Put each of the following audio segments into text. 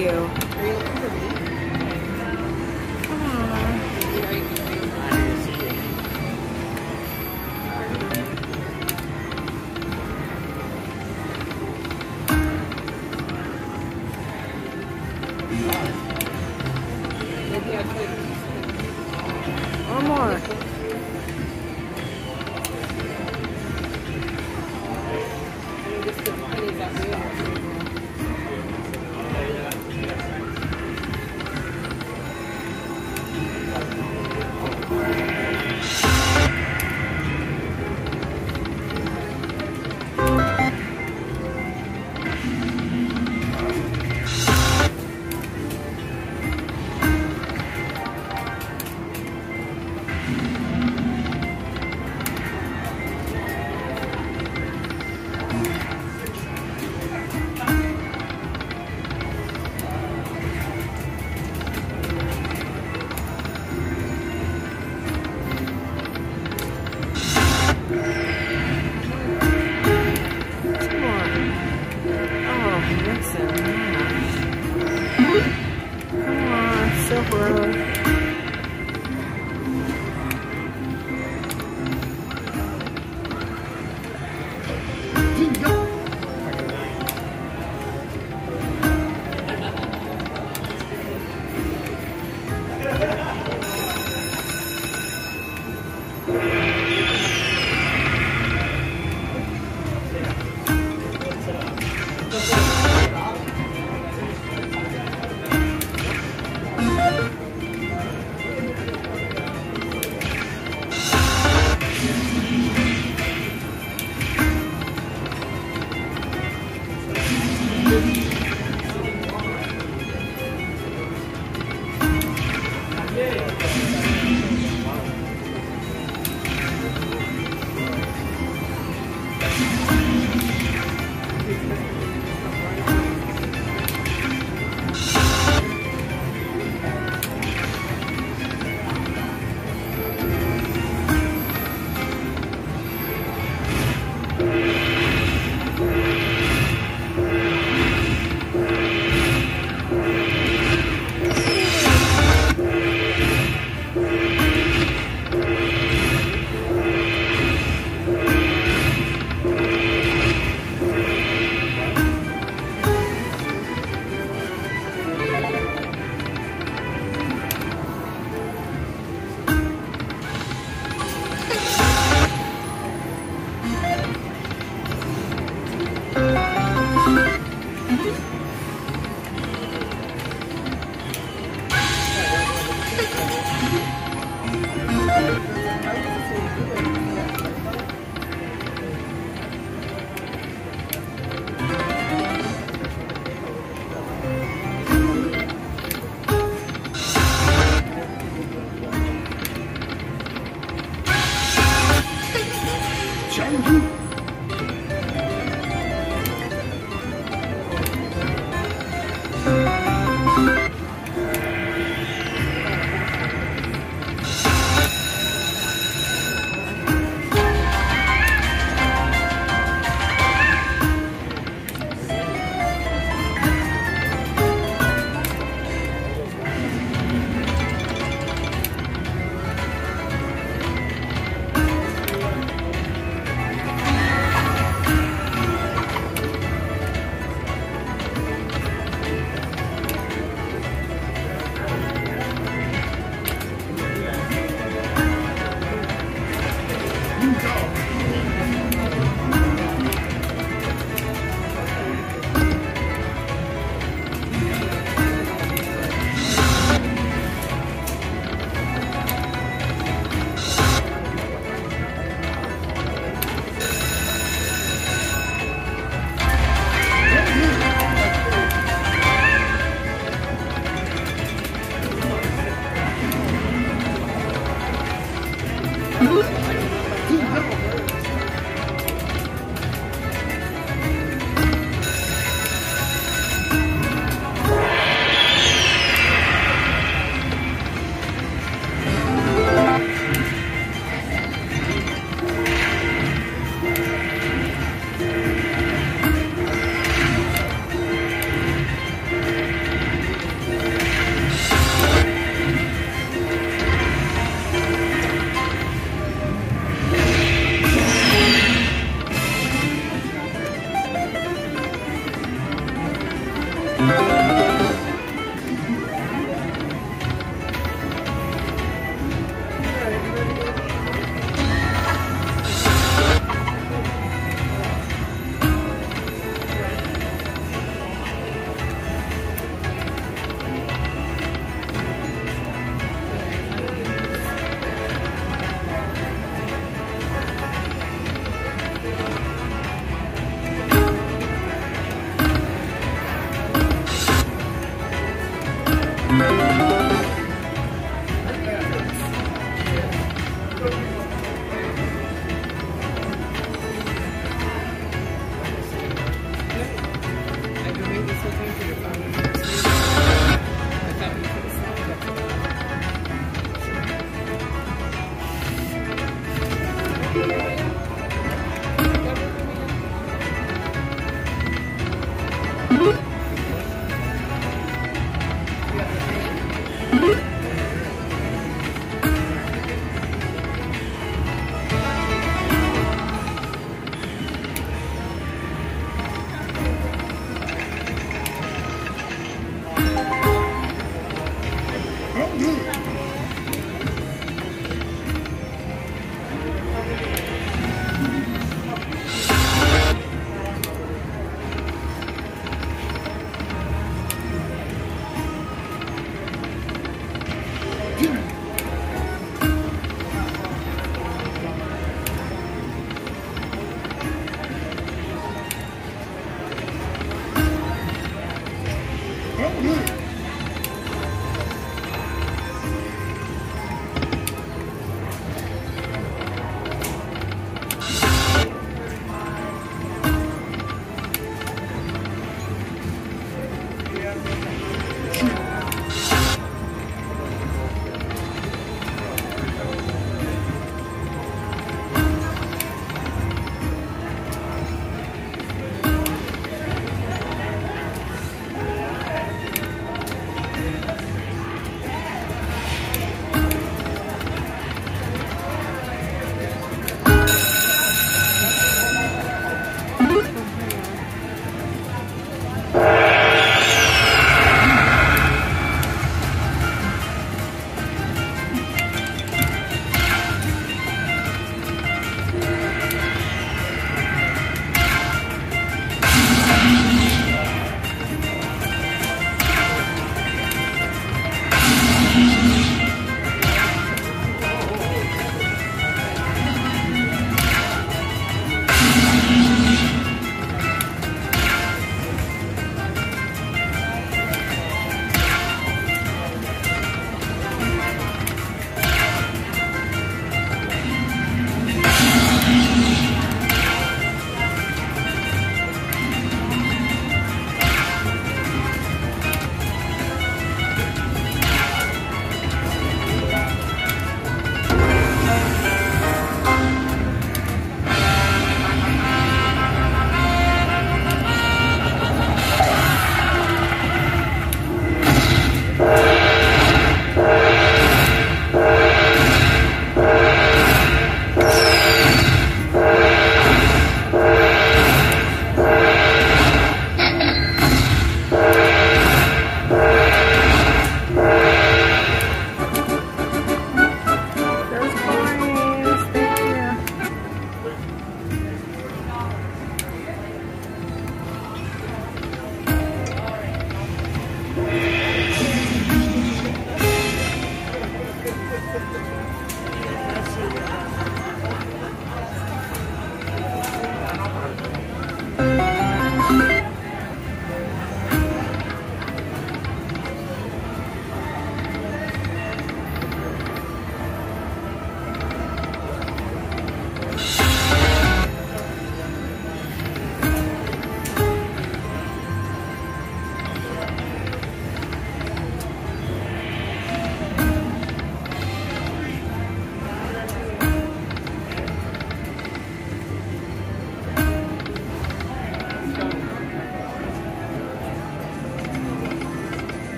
you. Are you looking for me? I've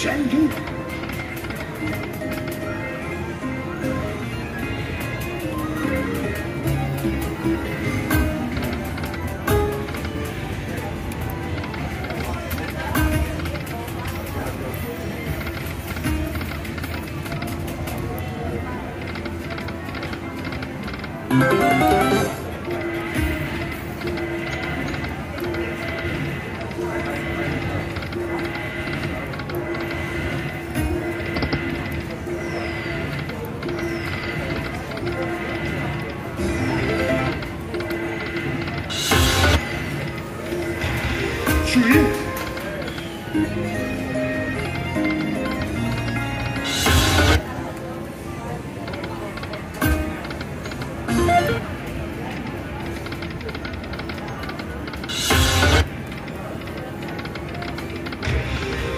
Chengdu.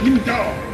Yu Dao.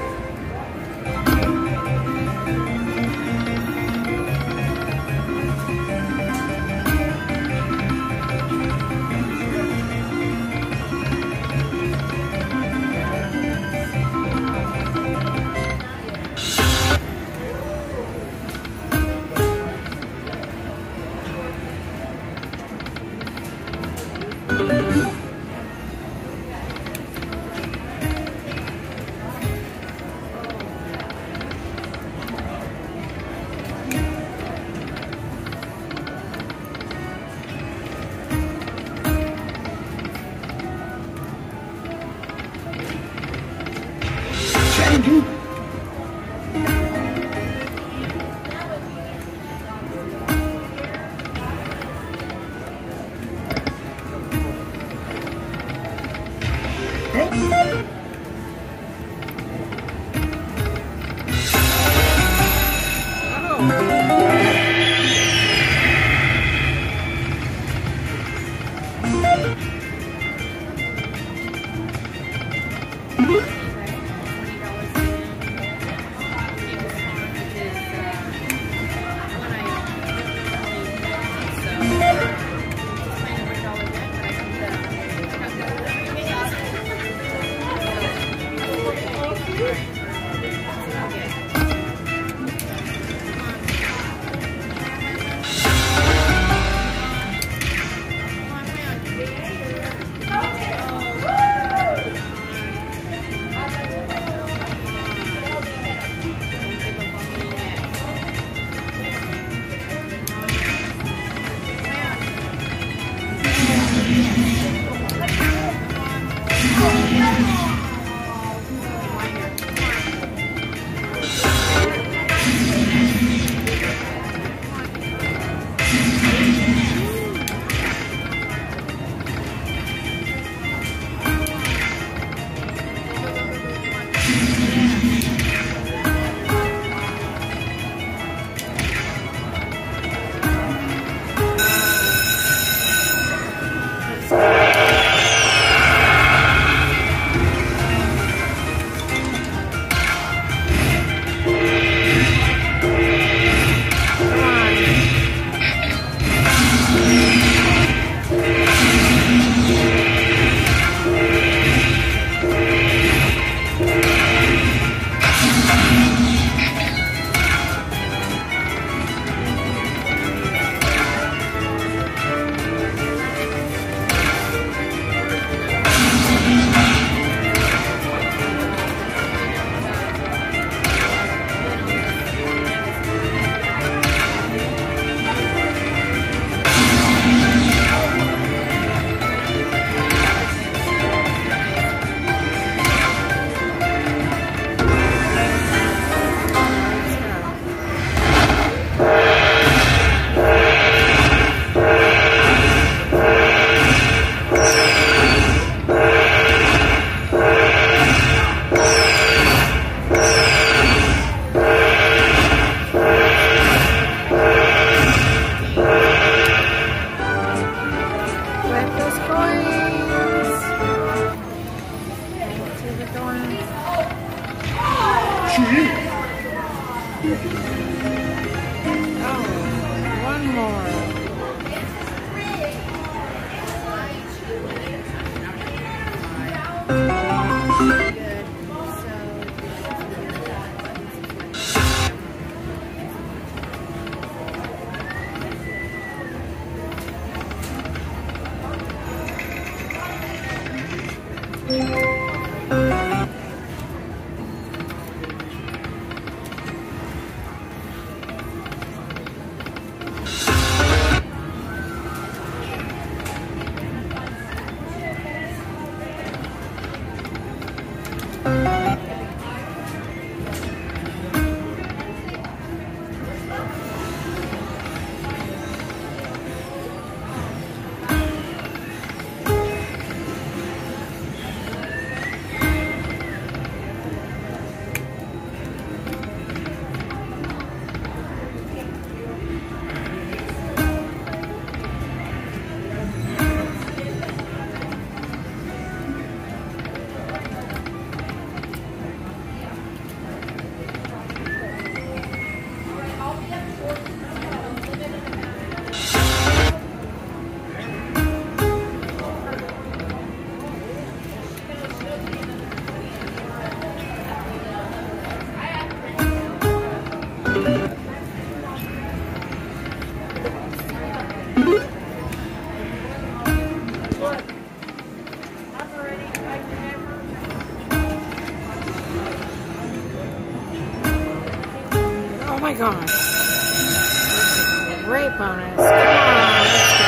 Oh my god! That's a great bonus. Come on, let's go.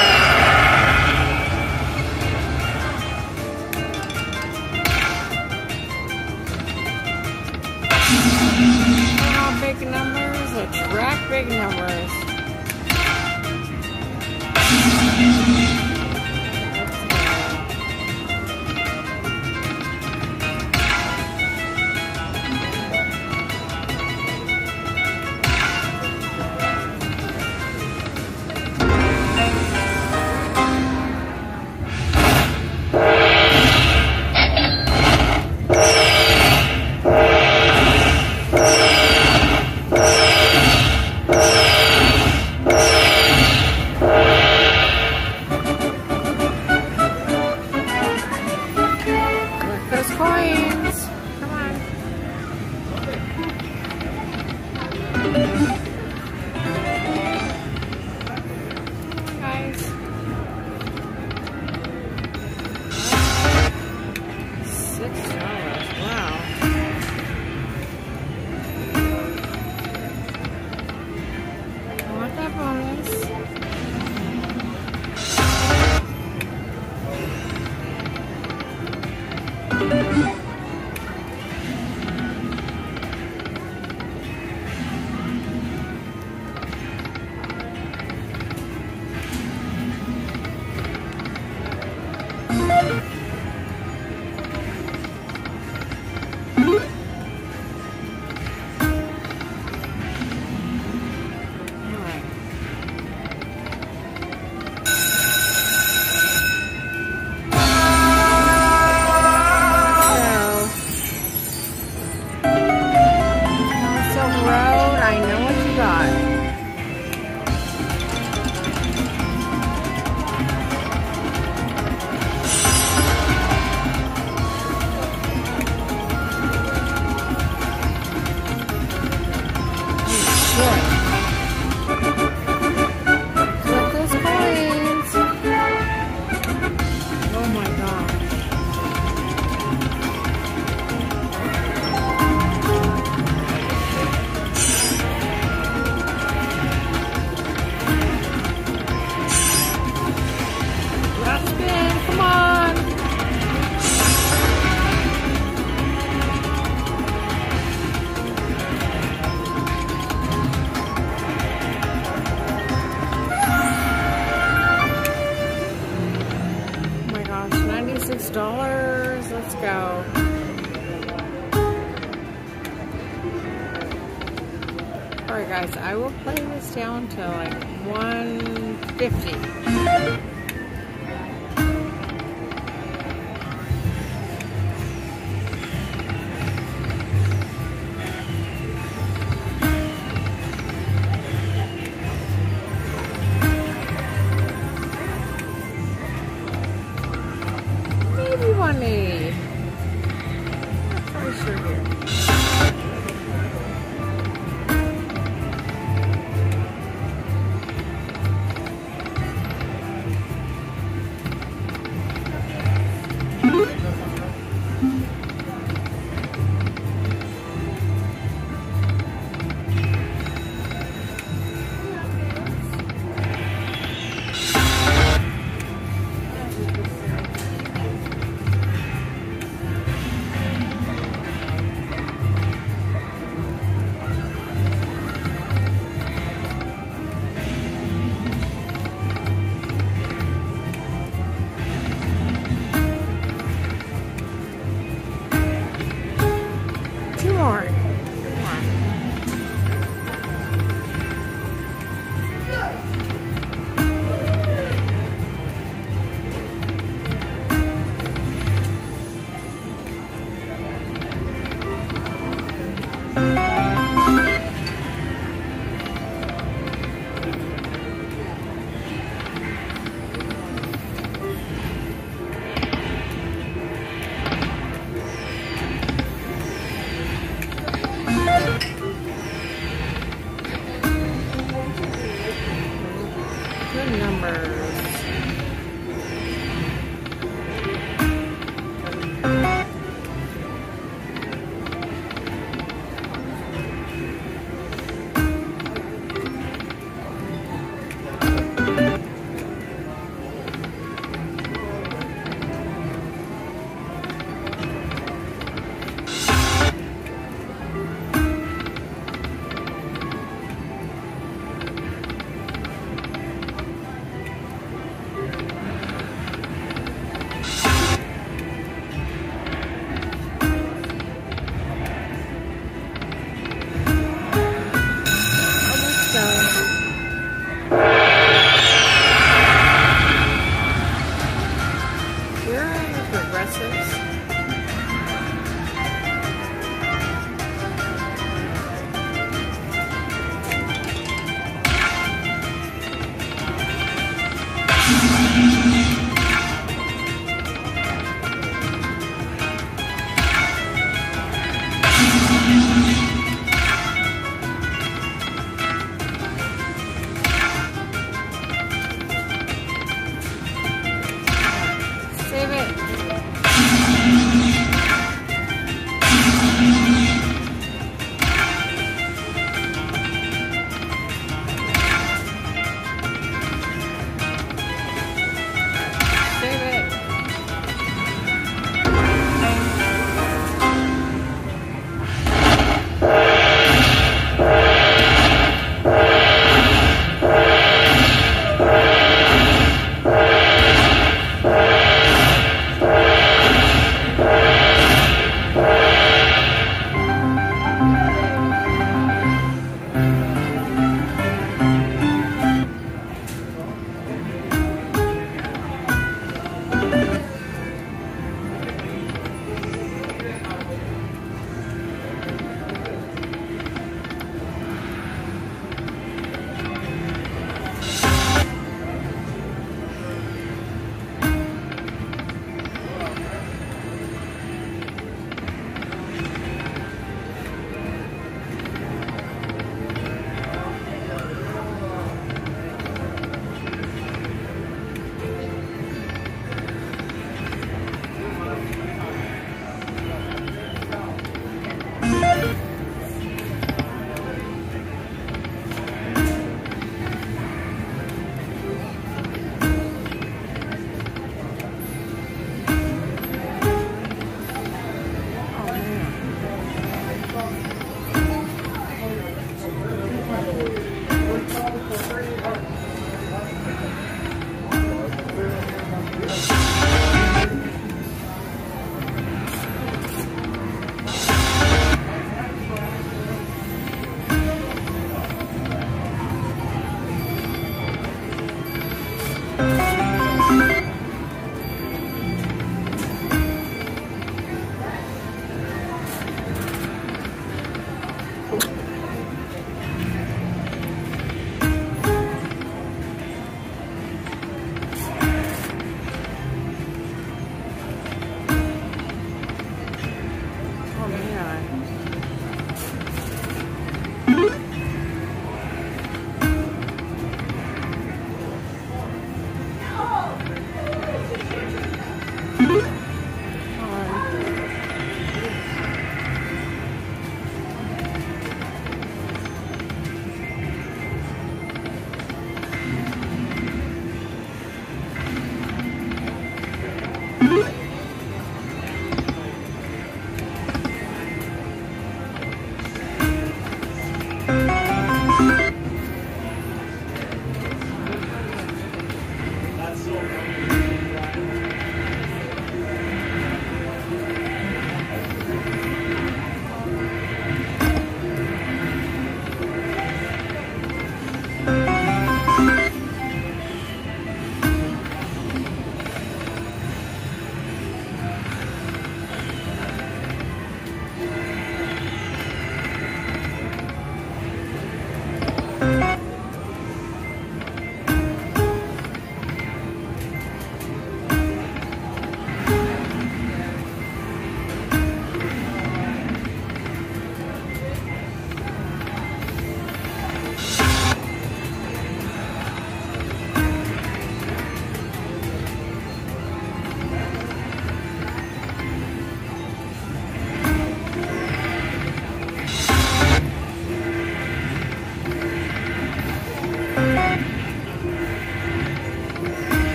Big numbers, attract big numbers. down to like 150.